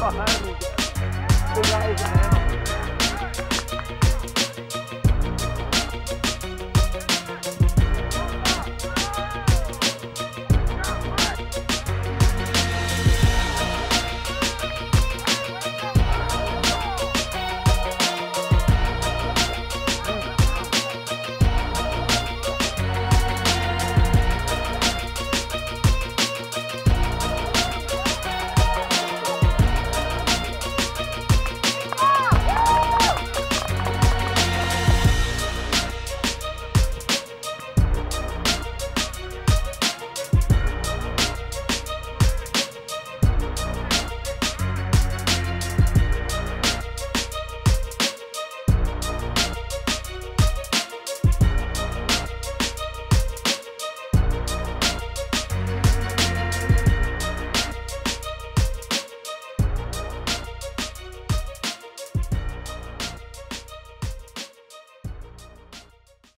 behind me. Big eyes, man.